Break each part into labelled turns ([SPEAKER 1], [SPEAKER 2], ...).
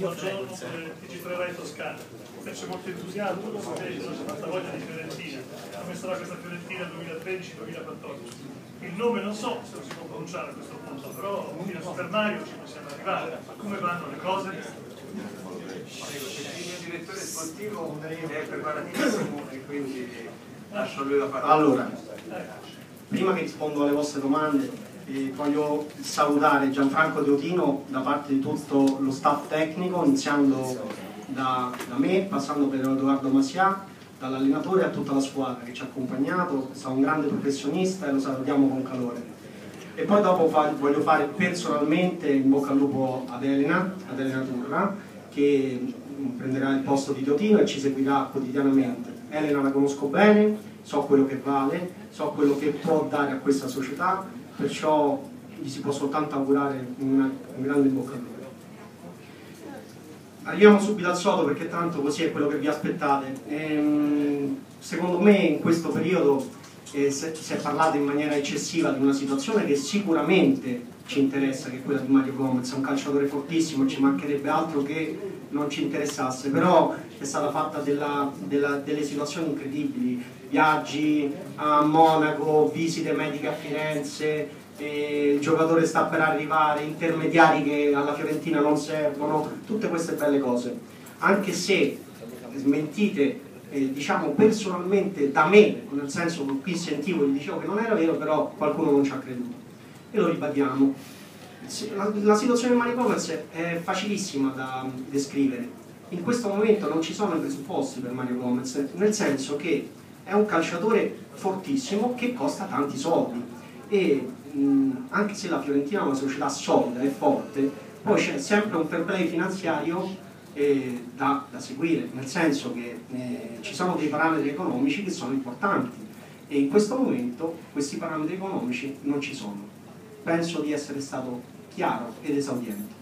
[SPEAKER 1] buongiorno, eh, TG3 Toscana. C'è molto entusiasmo, lo sapete, c'è tanta voglia di Fiorentina. Come sarà questa Fiorentina 2013-2014? Il nome non so se lo si può pronunciare a questo punto, però fino a Super Mario ci possiamo arrivare. Come vanno le cose?
[SPEAKER 2] Il mio direttore sportivo è preparatissimo e quindi lascio a lui la parola.
[SPEAKER 3] Allora, prima che rispondo alle vostre domande, eh, voglio salutare Gianfranco Teotino da parte di tutto lo staff tecnico, iniziando da, da me, passando per Edoardo Masia, dall'allenatore a tutta la squadra che ci ha accompagnato, è stato un grande professionista e lo salutiamo con calore. E poi dopo fa- voglio fare personalmente in bocca al lupo ad Elena, ad Elena Turra, che mm, prenderà il posto di Teotino e ci seguirà quotidianamente. Elena la conosco bene, so quello che vale, so quello che può dare a questa società, perciò gli si può soltanto augurare una- un grande bocca al lupo. Arriviamo subito al sodo perché tanto così è quello che vi aspettate. Ehm, secondo me in questo periodo eh, se- si è parlato in maniera eccessiva di una situazione che sicuramente ci interessa, che è quella di Mario Gomez, è un calciatore fortissimo, ci mancherebbe altro che non ci interessasse, però è stata fatta della- della- delle situazioni incredibili, viaggi a Monaco, visite mediche a Firenze, il giocatore sta per arrivare, intermediari che alla Fiorentina non servono, tutte queste belle cose. Anche se smentite, eh, diciamo personalmente da me, nel senso che qui sentivo e dicevo che non era vero, però qualcuno non ci ha creduto. E lo ribadiamo. La, la situazione di Mario è facilissima da descrivere. In questo momento non ci sono i presupposti per Mario Gomez, nel senso che è un calciatore fortissimo che costa tanti soldi e mh, anche se la Fiorentina è una società solida e forte, poi c'è sempre un fair play finanziario eh, da, da seguire, nel senso che eh, ci sono dei parametri economici che sono importanti e in questo momento questi parametri economici non ci sono. Penso di essere stato chiaro ed esaudiente.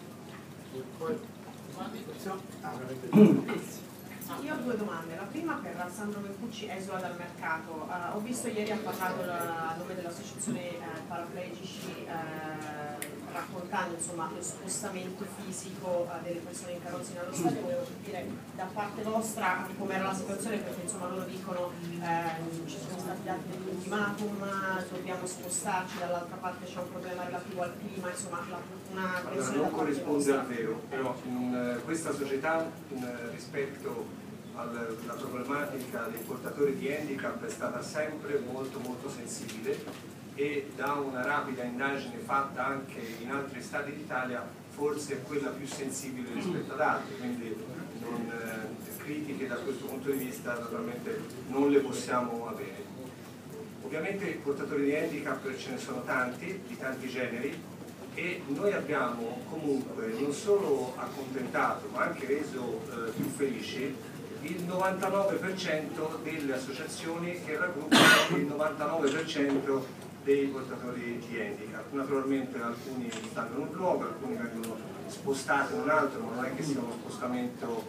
[SPEAKER 4] Io ho due domande. La prima per Sandro Beccucci, esula dal mercato. Eh, ho visto ieri ha parlato la- a nome dell'associazione eh, paraplegici eh, raccontando insomma, lo spostamento fisico eh, delle persone in carrozzina allo stadio. Volevo capire da parte vostra com'era la situazione perché insomma loro dicono ehm, ci sono stati dati degli ultimatum, dobbiamo spostarci, dall'altra parte c'è un problema relativo al clima, insomma la- una
[SPEAKER 2] Allora, non corrisponde al vero, però in eh, questa società in, eh, rispetto al- alla problematica dei portatori di handicap è stata sempre molto molto sensibile e da una rapida indagine fatta anche in altri stati d'Italia forse è quella più sensibile rispetto ad altre, quindi non, eh, critiche da questo punto di vista naturalmente non le possiamo avere. Ovviamente i portatori di handicap ce ne sono tanti, di tanti generi, e noi abbiamo comunque non solo accontentato ma anche reso eh, più felici il 99% delle associazioni che raggruppano il 99% dei portatori di handicap. Naturalmente alcuni stanno in un luogo, alcuni vengono spostati in un altro, ma non è che sia uno spostamento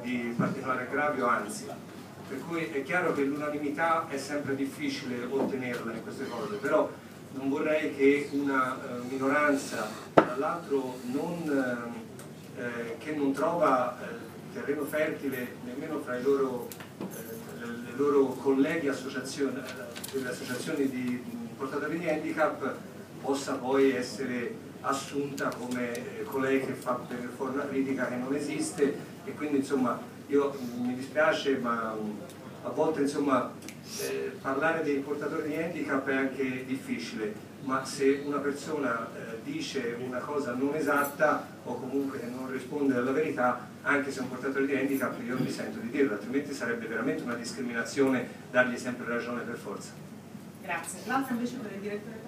[SPEAKER 2] di particolare aggravio, anzi. Per cui è chiaro che l'unanimità è sempre difficile ottenerla in queste cose, però non vorrei che una eh, minoranza, tra l'altro eh, eh, che non trova eh, terreno fertile nemmeno fra i loro, eh, loro colleghi eh, delle associazioni di portatori di handicap, possa poi essere assunta come eh, colei che fa per forma critica che non esiste. E quindi insomma io mi dispiace ma a volte insomma eh, parlare dei portatori di handicap è anche difficile, ma se una persona eh, dice una cosa non esatta o comunque non risponde alla verità, anche se è un portatore di handicap io mi sento di dirlo, altrimenti sarebbe veramente una discriminazione dargli sempre ragione per forza.
[SPEAKER 4] Grazie. L'altro invece per il direttore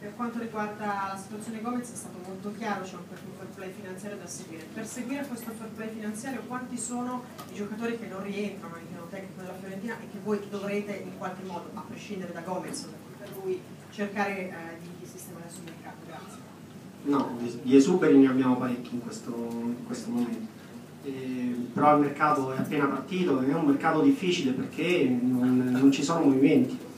[SPEAKER 4] per quanto riguarda la situazione Gomez è stato molto chiaro, c'è un fair play finanziario da seguire. Per seguire questo fair play finanziario quanti sono i giocatori che non rientrano nel tecnico della Fiorentina e che voi dovrete in qualche modo, a prescindere da Gomez, per lui cercare eh, di, di sistemare sul mercato? Grazie.
[SPEAKER 3] No, di esuberi ne abbiamo parecchi in questo, in questo momento. Eh, però il mercato è appena partito, è un mercato difficile perché non, non ci sono movimenti.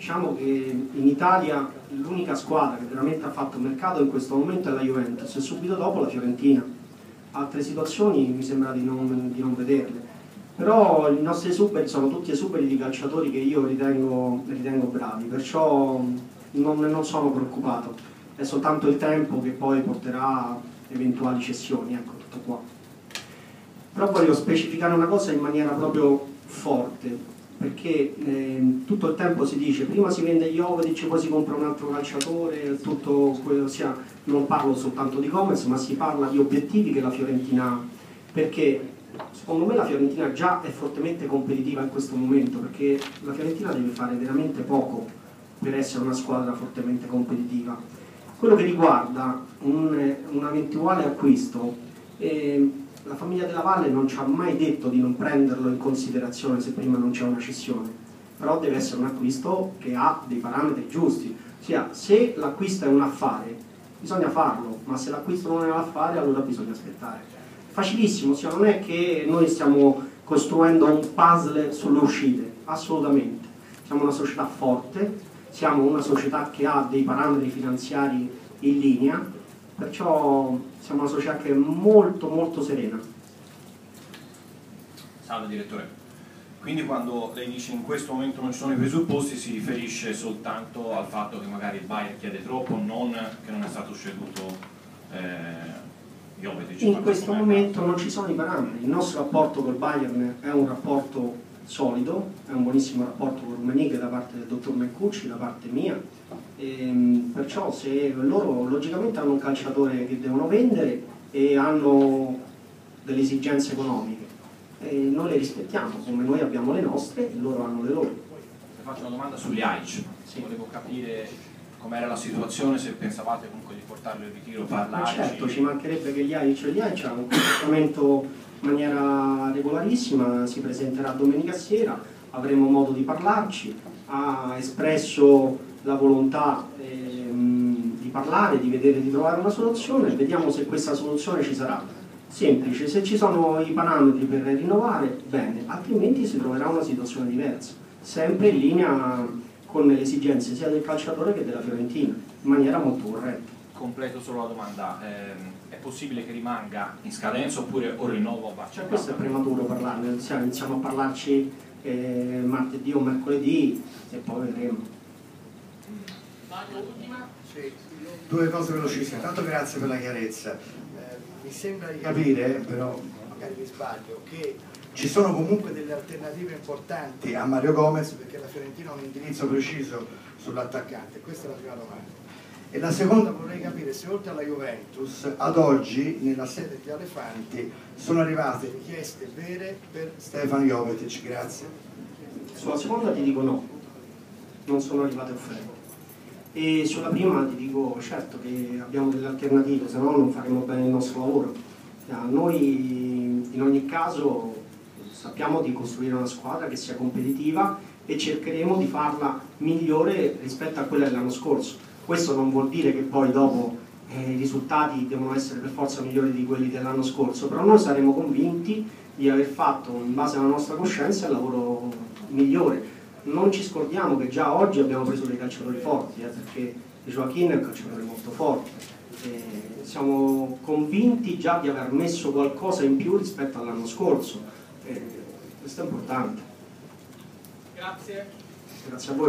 [SPEAKER 3] Diciamo che in Italia l'unica squadra che veramente ha fatto mercato in questo momento è la Juventus e subito dopo la Fiorentina. altre situazioni mi sembra di non, di non vederle. Però i nostri esuberi sono tutti esuberi di calciatori che io ritengo, ritengo bravi, perciò non, non sono preoccupato. È soltanto il tempo che poi porterà eventuali cessioni, ecco tutto qua. Però voglio specificare una cosa in maniera proprio forte, perché eh, tutto il tempo si dice prima si vende Jovetic, poi si compra un altro calciatore, tutto quello sia, non parlo soltanto di Gomez, ma si parla di obiettivi che la Fiorentina ha, perché secondo me la Fiorentina già è fortemente competitiva in questo momento, perché la Fiorentina deve fare veramente poco per essere una squadra fortemente competitiva. Quello che riguarda un, un eventuale acquisto, eh, la famiglia della Valle non ci ha mai detto di non prenderlo in considerazione se prima non c'è una cessione, però deve essere un acquisto che ha dei parametri giusti, ossia se l'acquisto è un affare bisogna farlo, ma se l'acquisto non è un affare allora bisogna aspettare. Facilissimo, ossia non è che noi stiamo costruendo un puzzle sulle uscite, assolutamente. Siamo una società forte, siamo una società che ha dei parametri finanziari in linea, Perciò siamo una società che è molto molto serena.
[SPEAKER 5] Salve direttore, quindi quando lei dice in questo momento non ci sono i presupposti si riferisce soltanto al fatto che magari il Bayern chiede troppo, non che non è stato ceduto eh, Jovetic.
[SPEAKER 3] In questo momento non ci sono i parametri, il nostro rapporto col Bayern è un rapporto solido, è un buonissimo rapporto con Rummenigge da parte del dottor Mencucci, da parte mia, e, ehm, perciò se loro logicamente hanno un calciatore che devono vendere e hanno delle esigenze economiche, e noi le rispettiamo come noi abbiamo le nostre e loro hanno le loro.
[SPEAKER 5] Le faccio una domanda sugli AIC, sì. volevo capire com'era la situazione, se pensavate comunque di portarlo in ritiro, parlarci.
[SPEAKER 3] certo, ci mancherebbe che gli AIC, gli AIC hanno un comportamento in maniera regolarissima, si presenterà domenica sera, avremo modo di parlarci, ha espresso la volontà ehm, di parlare, di vedere, di trovare una soluzione, vediamo se questa soluzione ci sarà. Semplice, se ci sono i parametri per rinnovare, bene, altrimenti si troverà una situazione diversa, sempre in linea con le esigenze sia del calciatore che della Fiorentina, in maniera molto corretta.
[SPEAKER 5] Completo solo la domanda. Eh possibile che rimanga in scadenza oppure o rinnovo va
[SPEAKER 3] cioè, questo è prematuro parlarne, iniziamo a parlarci eh, martedì o mercoledì e poi vedremo.
[SPEAKER 6] Due cose velocissime, tanto grazie per la chiarezza. Eh, mi sembra di capire, però magari mi sbaglio, che ci sono comunque delle alternative importanti a Mario Gomez perché la Fiorentina ha un indirizzo preciso sull'attaccante. Questa è la prima domanda. E la seconda vorrei capire se oltre alla Juventus, ad oggi nella sede di Alefanti sono arrivate richieste vere per Stefano Jovetic. Grazie.
[SPEAKER 3] Sulla seconda ti dico no, non sono arrivate offerte. E sulla prima ti dico certo che abbiamo delle alternative, se no non faremo bene il nostro lavoro. Noi in ogni caso sappiamo di costruire una squadra che sia competitiva e cercheremo di farla migliore rispetto a quella dell'anno scorso questo non vuol dire che poi dopo eh, i risultati devono essere per forza migliori di quelli dell'anno scorso, però noi saremo convinti di aver fatto in base alla nostra coscienza il lavoro migliore. Non ci scordiamo che già oggi abbiamo preso dei calciatori forti, eh, perché Joaquin è un calciatore molto forte. Eh, siamo convinti già di aver messo qualcosa in più rispetto all'anno scorso. Eh, questo è importante.
[SPEAKER 5] Grazie.
[SPEAKER 3] Grazie a voi.